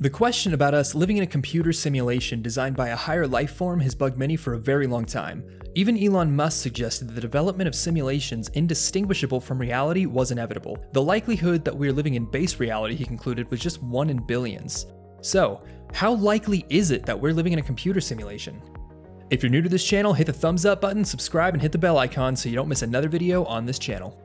The question about us living in a computer simulation designed by a higher life form has bugged many for a very long time. Even Elon Musk suggested that the development of simulations indistinguishable from reality was inevitable. The likelihood that we are living in base reality, he concluded, was just 1 in billions. So, how likely is it that we're living in a computer simulation? If you're new to this channel, hit the thumbs up button, subscribe, and hit the bell icon so you don't miss another video on this channel.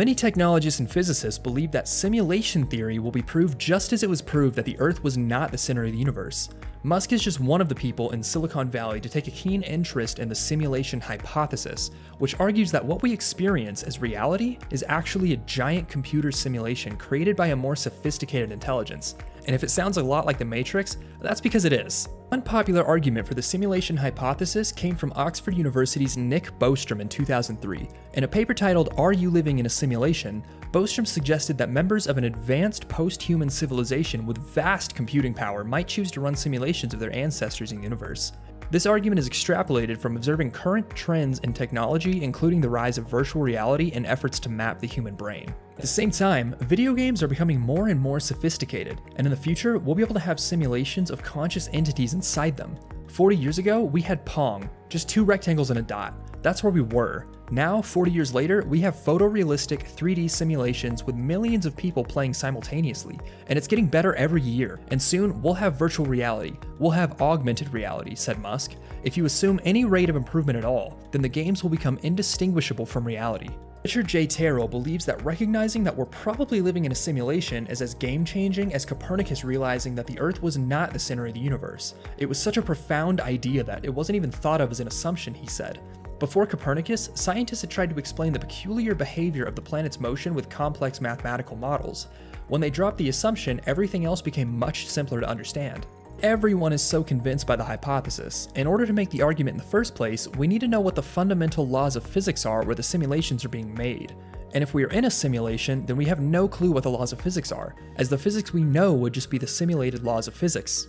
Many technologists and physicists believe that simulation theory will be proved just as it was proved that the Earth was not the center of the universe. Musk is just one of the people in Silicon Valley to take a keen interest in the simulation hypothesis, which argues that what we experience as reality is actually a giant computer simulation created by a more sophisticated intelligence, and if it sounds a lot like The Matrix, that's because it is. One popular argument for the simulation hypothesis came from Oxford University's Nick Bostrom in 2003. In a paper titled Are You Living in a Simulation? Bostrom suggested that members of an advanced post-human civilization with vast computing power might choose to run simulations of their ancestors in the universe. This argument is extrapolated from observing current trends in technology, including the rise of virtual reality and efforts to map the human brain. At the same time, video games are becoming more and more sophisticated, and in the future, we'll be able to have simulations of conscious entities inside them. 40 years ago, we had Pong, just two rectangles and a dot. That's where we were. Now, 40 years later, we have photorealistic 3D simulations with millions of people playing simultaneously, and it's getting better every year. And soon, we'll have virtual reality. We'll have augmented reality, said Musk. If you assume any rate of improvement at all, then the games will become indistinguishable from reality. Richard J. Terrile believes that recognizing that we're probably living in a simulation is as game changing as Copernicus realizing that the Earth was not the center of the universe. It was such a profound idea that it wasn't even thought of as an assumption, he said. Before Copernicus, scientists had tried to explain the peculiar behavior of the planet's motion with complex mathematical models. When they dropped the assumption, everything else became much simpler to understand. Everyone is so convinced by the hypothesis. In order to make the argument in the first place, we need to know what the fundamental laws of physics are where the simulations are being made. And if we are in a simulation, then we have no clue what the laws of physics are, as the physics we know would just be the simulated laws of physics.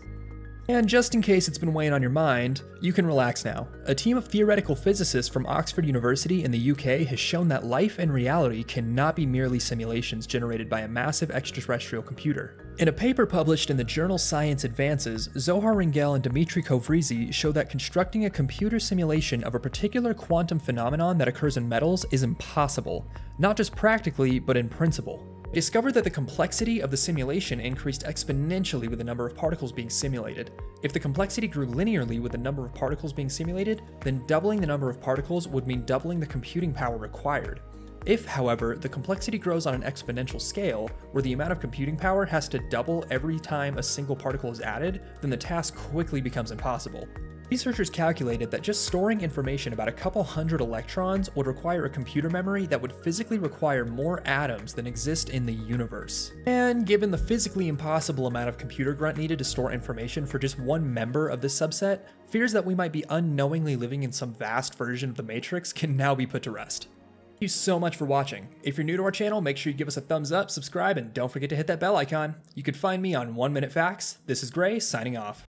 And just in case it's been weighing on your mind, you can relax now. A team of theoretical physicists from Oxford University in the UK has shown that life and reality cannot be merely simulations generated by a massive extraterrestrial computer. In a paper published in the journal Science Advances, Zohar Ringel and Dimitri Kovrizi show that constructing a computer simulation of a particular quantum phenomenon that occurs in metals is impossible, not just practically, but in principle discovered that the complexity of the simulation increased exponentially with the number of particles being simulated. If the complexity grew linearly with the number of particles being simulated, then doubling the number of particles would mean doubling the computing power required. If, however, the complexity grows on an exponential scale, where the amount of computing power has to double every time a single particle is added, then the task quickly becomes impossible. Researchers calculated that just storing information about a couple hundred electrons would require a computer memory that would physically require more atoms than exist in the universe. And given the physically impossible amount of computer grunt needed to store information for just one member of this subset, fears that we might be unknowingly living in some vast version of the Matrix can now be put to rest. Thank you so much for watching. If you're new to our channel, make sure you give us a thumbs up, subscribe, and don't forget to hit that bell icon. You can find me on 1 Minute Facts. This is Grey, signing off.